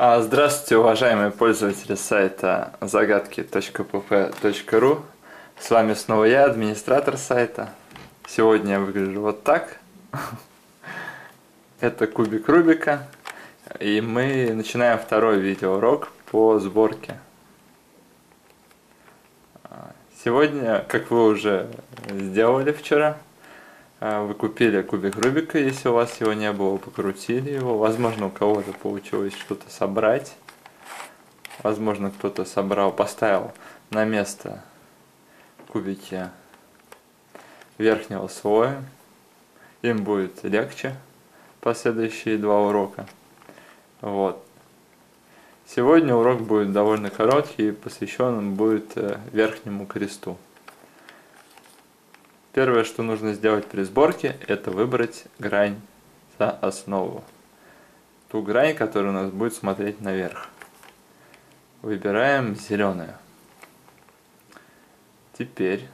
А, Здравствуйте, уважаемые пользователи сайта загадки.pp.ru С вами снова я, администратор сайта. Сегодня я выгляжу вот так. Это кубик Рубика. И мы начинаем второй видеоурок по сборке. Сегодня, как вы уже сделали вчера, а, вы купили кубик Рубика, если у вас его не было, покрутили его. Возможно, у кого-то получилось что-то собрать. Возможно, кто-то собрал, поставил на место кубики верхнего слоя. Им будет легче последующие два урока. Вот. Сегодня урок будет довольно короткий и посвящен будет э, верхнему кресту. Первое, что нужно сделать при сборке, это выбрать грань за основу. Ту грань, которая у нас будет смотреть наверх. Выбираем зеленую. Теперь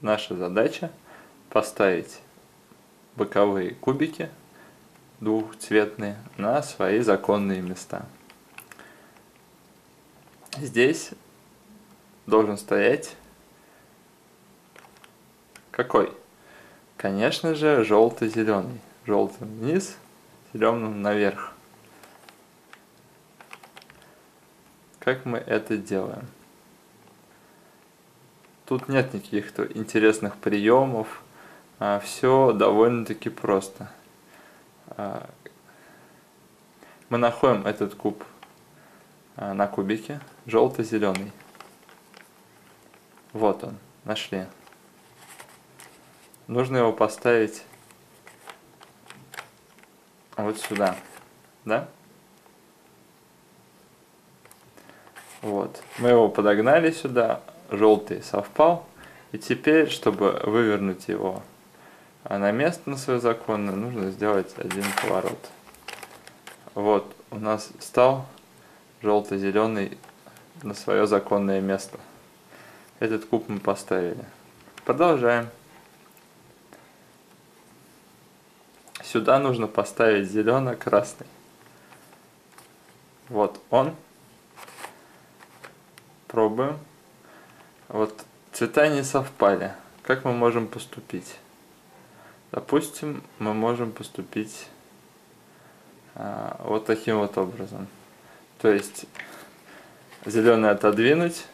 наша задача поставить боковые кубики двухцветные на свои законные места. Здесь должен стоять какой? Конечно же, желто-зеленый. Желтым вниз, зеленым наверх. Как мы это делаем? Тут нет никаких интересных приемов. А, Все довольно-таки просто. А, мы находим этот куб а, на кубике желто-зеленый. Вот он, нашли нужно его поставить вот сюда, да? Вот, мы его подогнали сюда, желтый совпал, и теперь, чтобы вывернуть его на место на свое законное, нужно сделать один поворот. Вот, у нас стал желто-зеленый на свое законное место. Этот куб мы поставили. Продолжаем. Сюда нужно поставить зелено-красный. Вот он. Пробуем. Вот цвета не совпали. Как мы можем поступить? Допустим, мы можем поступить а, вот таким вот образом. То есть зеленый отодвинуть,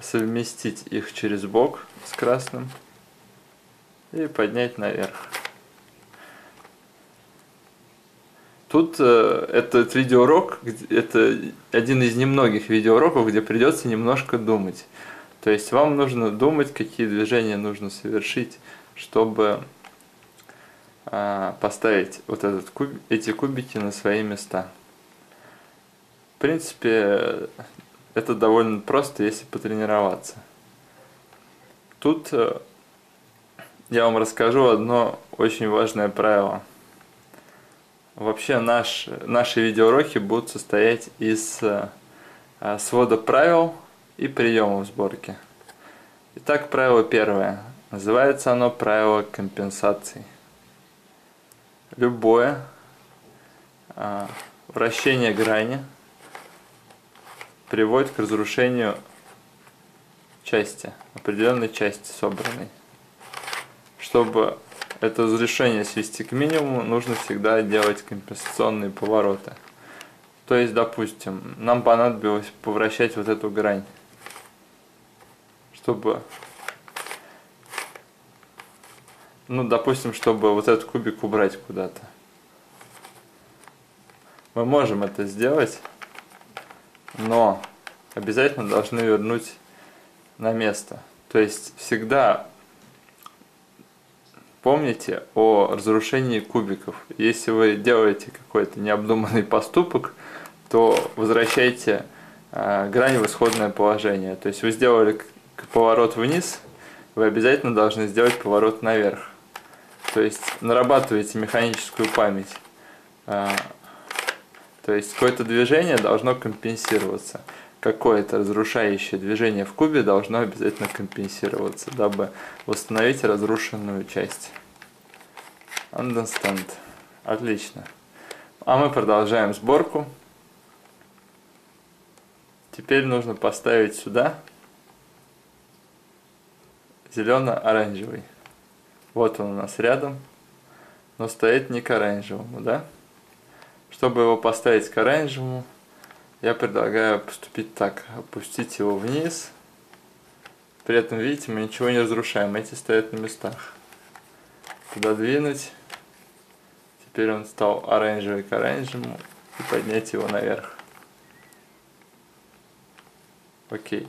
совместить их через бок с красным и поднять наверх. Тут э, этот видеоурок, это один из немногих видеоуроков, где придется немножко думать. То есть вам нужно думать, какие движения нужно совершить, чтобы э, поставить вот этот куб, эти кубики на свои места. В принципе, это довольно просто, если потренироваться. Тут э, я вам расскажу одно очень важное правило – Вообще наш, наши видеоуроки будут состоять из э, свода правил и приемов сборки. Итак, правило первое. Называется оно правило компенсации. Любое э, вращение грани приводит к разрушению части, определенной части собранной. Чтобы это разрешение свести к минимуму, нужно всегда делать компенсационные повороты. То есть, допустим, нам понадобилось повращать вот эту грань, чтобы, ну, допустим, чтобы вот этот кубик убрать куда-то. Мы можем это сделать, но обязательно должны вернуть на место. То есть всегда Помните о разрушении кубиков. Если вы делаете какой-то необдуманный поступок, то возвращайте э, грань в исходное положение. То есть вы сделали поворот вниз, вы обязательно должны сделать поворот наверх. То есть нарабатываете механическую память. Э, то есть какое-то движение должно компенсироваться. Какое-то разрушающее движение в кубе должно обязательно компенсироваться, дабы восстановить разрушенную часть. Understand. Отлично. А мы продолжаем сборку. Теперь нужно поставить сюда зелено-оранжевый. Вот он у нас рядом, но стоит не к оранжевому, да? Чтобы его поставить к оранжевому, я предлагаю поступить так. Опустить его вниз. При этом, видите, мы ничего не разрушаем. Эти стоят на местах. Пододвинуть. Теперь он стал оранжевый к оранжевому. И поднять его наверх. Окей.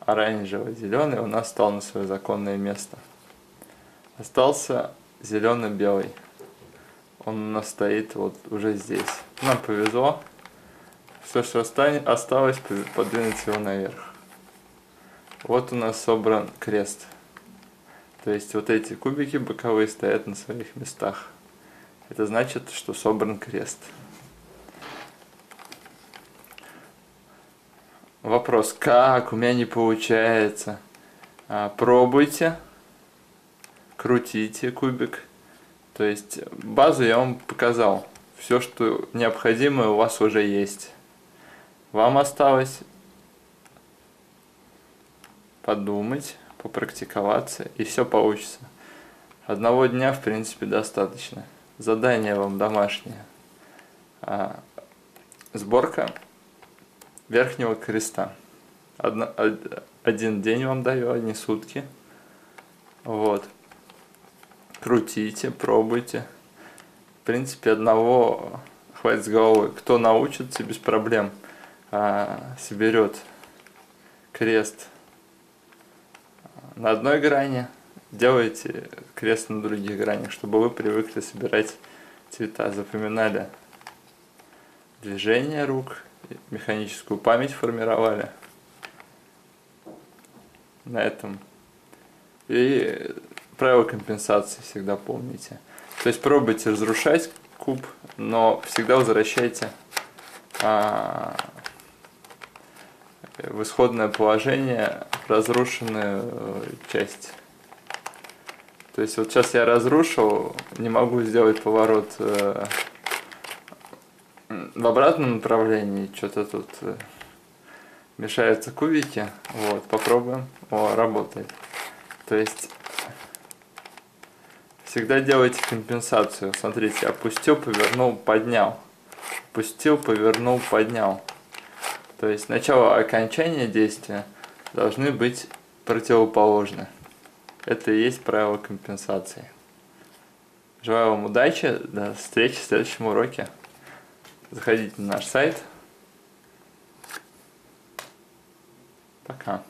Оранжево-зеленый у нас стал на свое законное место. Остался зеленый-белый. Он у нас стоит вот уже здесь. Нам повезло. Все, что осталось, подвинуть его наверх. Вот у нас собран крест. То есть вот эти кубики боковые стоят на своих местах. Это значит, что собран крест. Вопрос, как? У меня не получается. А, пробуйте. Крутите кубик. То есть базу я вам показал. Все, что необходимое у вас уже есть. Вам осталось подумать, попрактиковаться, и все получится. Одного дня, в принципе, достаточно. Задание вам домашнее. А, сборка верхнего креста. Одно, один день вам даю, одни сутки. Вот крутите, пробуйте. В принципе, одного хватит с головой. Кто научится, без проблем а, соберет крест на одной грани, делайте крест на других гранях, чтобы вы привыкли собирать цвета, запоминали движение рук, механическую память формировали на этом. И правило компенсации всегда помните. То есть пробуйте разрушать куб, но всегда возвращайте а, в исходное положение разрушенную часть. То есть вот сейчас я разрушил, не могу сделать поворот э, в обратном направлении, что-то тут э, мешаются кубики. Вот, попробуем. О, работает. То есть Всегда делайте компенсацию. Смотрите, опустил, повернул, поднял. Опустил, повернул, поднял. То есть начало окончания действия должны быть противоположны. Это и есть правило компенсации. Желаю вам удачи. До встречи в следующем уроке. Заходите на наш сайт. Пока.